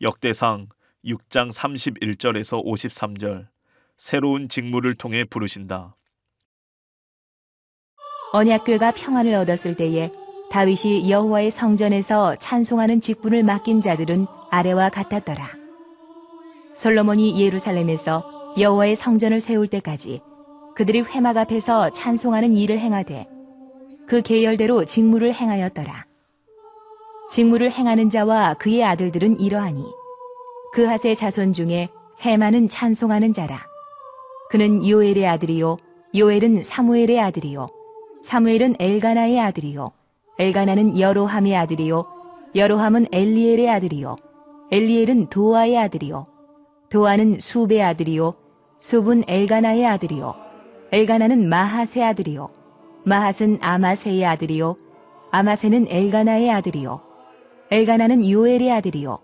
역대상 6장 31절에서 53절 새로운 직무를 통해 부르신다. 언약궤가 평안을 얻었을 때에 다윗이 여호와의 성전에서 찬송하는 직분을 맡긴 자들은 아래와 같았더라. 솔로몬이 예루살렘에서 여호와의 성전을 세울 때까지 그들이 회막 앞에서 찬송하는 일을 행하되 그 계열대로 직무를 행하였더라. 직무를 행하는 자와 그의 아들들은 이러하니 그하세 자손 중에 해마는 찬송하는 자라. 그는 요엘의 아들이요 요엘은 사무엘의 아들이요 사무엘은 엘가나의 아들이요 엘가나는 여로함의 아들이요 여로함은 엘리엘의 아들이요 엘리엘은 도아의 아들이요 도아는 수베의 아들이요 숲은 엘가나의 아들이요 엘가나는 마하세 아들이요 마핫은 아마세의 아들이요 아마세는 엘가나의 아들이요 엘가나는 요엘의 아들이요.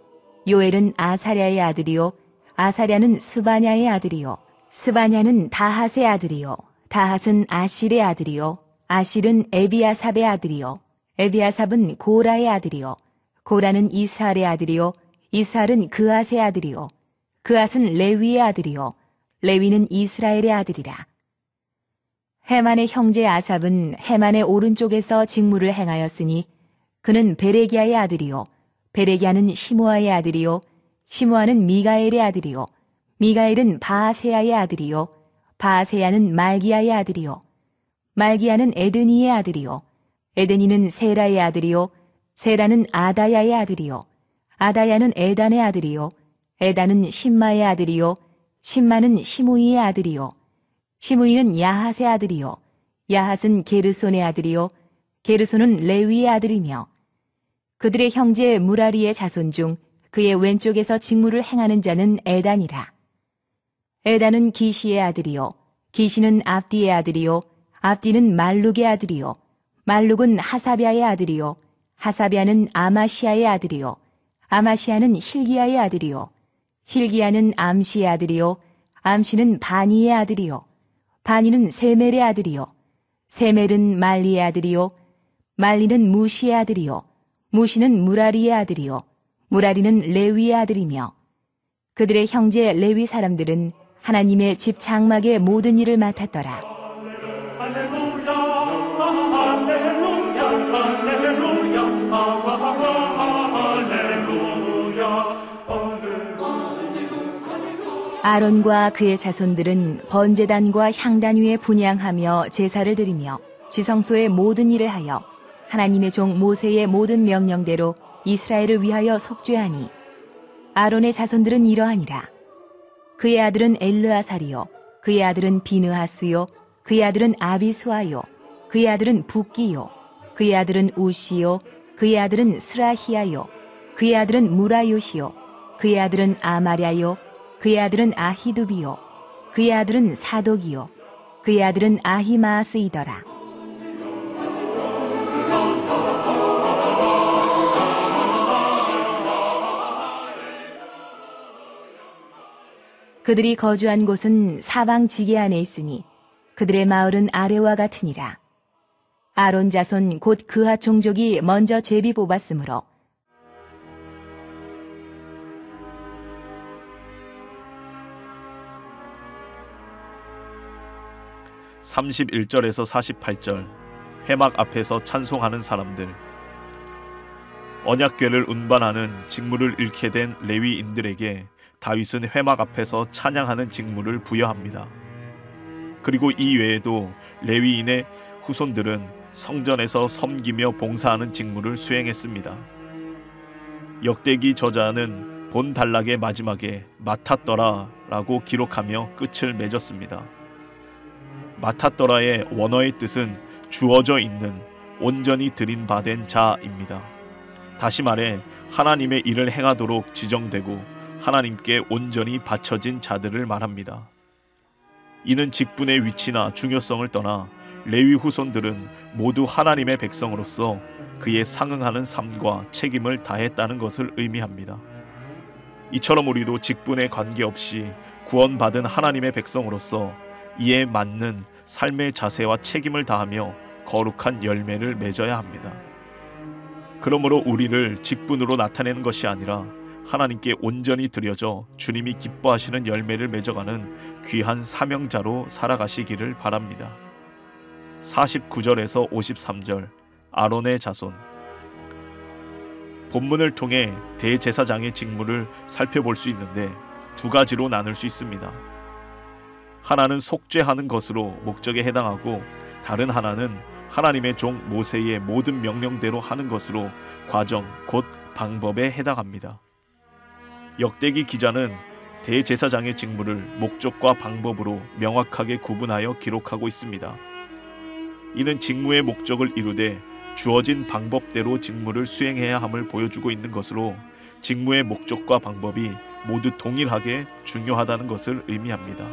요엘은 아사랴의 아들이요. 아사랴는 스바냐의 아들이요. 스바냐는 다핫의 아들이요. 다핫은 아실의 아들이요. 아실은 에비아삽의 아들이요. 에비아삽은 고라의 아들이요. 고라는 이스할의 아들이요. 이스할은 그앗의 아들이요. 그앗은 레위의 아들이요. 레위는 이스라엘의 아들이라. 해만의 형제 아삽은 해만의 오른쪽에서 직무를 행하였으니 그는 베레기아의 아들이요. 베레기아는 시모아의 아들이요. 시모아는 미가엘의 아들이요. 미가엘은 바아세야의 아들이요. 바아세야는 말기야의 아들이요. 말기야는 에드니의 아들이요. 에드니는 세라의 아들이요. 세라는 아다야의 아들이요. 아다야는 에단의 아들이요. 에단은 신마의 아들이요. 신마는 시무이의 아들이요. 시무이는 야핫의 아들이요. 야핫은 게르손의 아들이요. 게르손은 레위의 아들이며 그들의 형제 무라리의 자손 중 그의 왼쪽에서 직무를 행하는 자는 에단이라. 에단은 기시의 아들이요. 기시는 압디의 아들이요. 압디는 말룩의 아들이요. 말룩은 하사비아의 아들이요. 하사비아는 아마시아의 아들이요. 아마시아는 힐기야의 아들이요. 힐기야는 암시의 아들이요. 암시는 바니의 아들이요. 바니는 세멜의 아들이요. 세멜은 말리의 아들이요. 말리는 무시의 아들이요 무시는 무라리의 아들이요 무라리는 레위의 아들이며 그들의 형제 레위 사람들은 하나님의 집 장막의 모든 일을 맡았더라. 아론과 그의 자손들은 번제단과 향단 위에 분양하며 제사를 드리며 지성소의 모든 일을 하여 하나님의 종 모세의 모든 명령대로 이스라엘을 위하여 속죄하니 아론의 자손들은 이러하니라 그의 아들은 엘르아살이요 그의 아들은 비느하스요 그의 아들은 아비수아요 그의 아들은 붓기요 그의 아들은 우시요 그의 아들은 스라히아요 그의 아들은 무라요시요 그의 아들은 아마랴요 그의 아들은 아히두비요 그의 아들은 사독이요 그의 아들은 아히마스이더라 그들이 거주한 곳은 사방 지게 안에 있으니 그들의 마을은 아래와 같으니라. 아론 자손 곧 그하 종족이 먼저 제비 뽑았으므로 3 1절에서 48절 회막 앞에서 찬송하는 사람들 언약궤를 운반하는 직무를 잃게 된 레위인들에게 다윗은 회막 앞에서 찬양하는 직무를 부여합니다. 그리고 이 외에도 레위인의 후손들은 성전에서 섬기며 봉사하는 직무를 수행했습니다. 역대기 저자는 본 단락의 마지막에 맡았더라라고 기록하며 끝을 맺었습니다. 맡았더라의 원어의 뜻은 주어져 있는 온전히 드린 바된 자입니다. 다시 말해 하나님의 일을 행하도록 지정되고 하나님께 온전히 바쳐진 자들을 말합니다. 이는 직분의 위치나 중요성을 떠나 레위 후손들은 모두 하나님의 백성으로서 그에 상응하는 삶과 책임을 다했다는 것을 의미합니다. 이처럼 우리도 직분에 관계없이 구원받은 하나님의 백성으로서 이에 맞는 삶의 자세와 책임을 다하며 거룩한 열매를 맺어야 합니다. 그러므로 우리를 직분으로 나타내는 것이 아니라 하나님께 온전히 드려져 주님이 기뻐하시는 열매를 맺어가는 귀한 사명자로 살아가시기를 바랍니다. 49절에서 53절 아론의 자손 본문을 통해 대제사장의 직무를 살펴볼 수 있는데 두 가지로 나눌 수 있습니다. 하나는 속죄하는 것으로 목적에 해당하고 다른 하나는 하나님의 종 모세의 모든 명령대로 하는 것으로 과정 곧 방법에 해당합니다. 역대기 기자는 대제사장의 직무를 목적과 방법으로 명확하게 구분하여 기록하고 있습니다. 이는 직무의 목적을 이루되 주어진 방법대로 직무를 수행해야 함을 보여주고 있는 것으로 직무의 목적과 방법이 모두 동일하게 중요하다는 것을 의미합니다.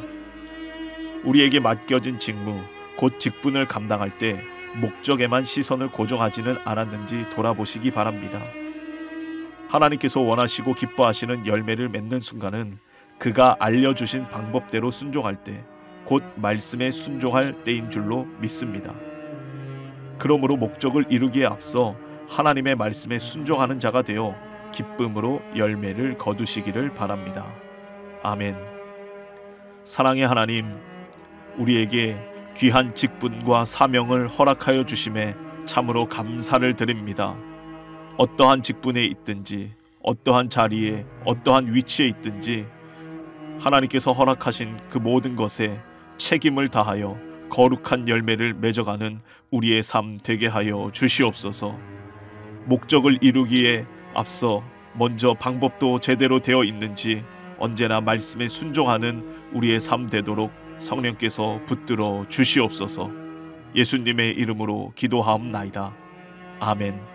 우리에게 맡겨진 직무, 곧 직분을 감당할 때 목적에만 시선을 고정하지는 않았는지 돌아보시기 바랍니다. 하나님께서 원하시고 기뻐하시는 열매를 맺는 순간은 그가 알려주신 방법대로 순종할 때, 곧 말씀에 순종할 때인 줄로 믿습니다. 그러므로 목적을 이루기에 앞서 하나님의 말씀에 순종하는 자가 되어 기쁨으로 열매를 거두시기를 바랍니다. 아멘. 사랑의 하나님, 우리에게 귀한 직분과 사명을 허락하여 주심에 참으로 감사를 드립니다. 어떠한 직분에 있든지, 어떠한 자리에, 어떠한 위치에 있든지, 하나님께서 허락하신 그 모든 것에 책임을 다하여 거룩한 열매를 맺어가는 우리의 삶 되게 하여 주시옵소서. 목적을 이루기에 앞서 먼저 방법도 제대로 되어 있는지 언제나 말씀에 순종하는 우리의 삶 되도록 성령께서 붙들어 주시옵소서. 예수님의 이름으로 기도하옵나이다. 아멘.